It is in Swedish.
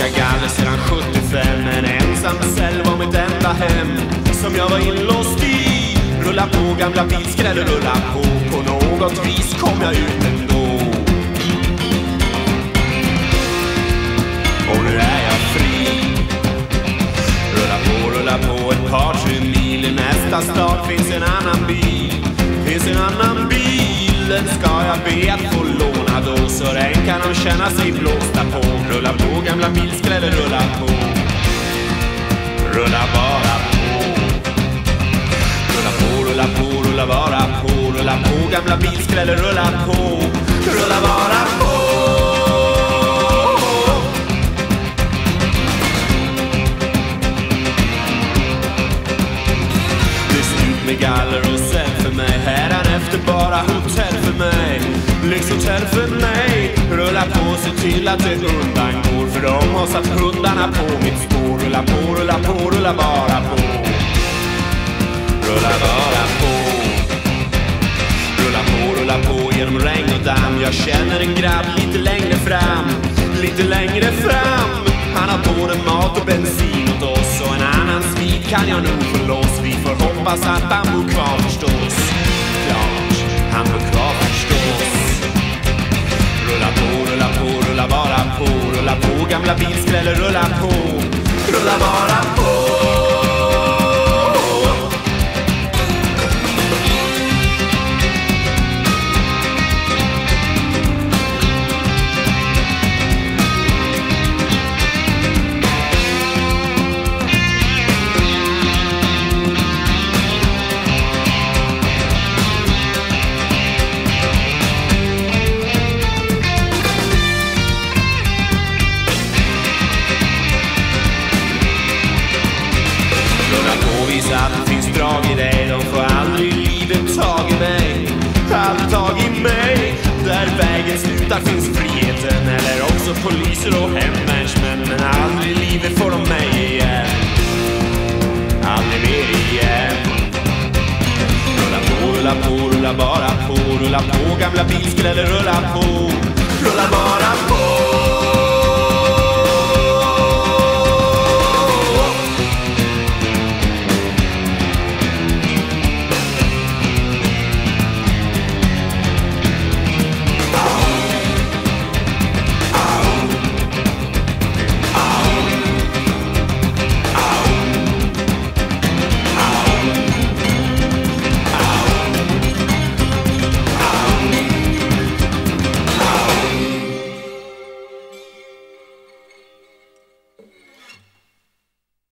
Jag galler sedan 75 En ensam cell var mitt enda hem Som jag var inlåst i. Rulla på gamla bilskräddor, rulla på. På något vis kom jag ut ändå. Och nu är jag fri. Rulla på, rulla på ett par, tre mil. I nästa stad finns en annan bil. Finns en annan bil. Den ska jag be att få låna då. Så den kan de känna sig blåsta på. Rulla på gamla bilskräddor, rulla på. Rulla bara på. Gamla bilskräller rulla på. Rulla bara på. Det är slut med galler och cell för mig. Hädanefter bara hotell för mig. Lyxhotell för mig. Rulla på, se till att det undan går. För de har satt hundarna på mitt spår. Rulla på, rulla på, rulla bara på. Rulla bara Jag känner en grabb lite längre fram Lite längre fram. Han har både mat och bensin åt oss Och en annan svit kan jag nog få loss. Vi får hoppas att han bor kvar förstås. Klart, han bor kvar förstås. Rulla på, rulla på, rulla bara på. Rulla på gamla bilskräller, rulla på. Rulla bara på vägen slutar finns friheten. Eller också poliser och hemvärnsmän. Men aldrig i livet får de mig igen. Aldrig mer igen. Rulla på, rulla på, rulla bara på. Rulla på gamla bilskräddor, rulla på. Rulla bara på.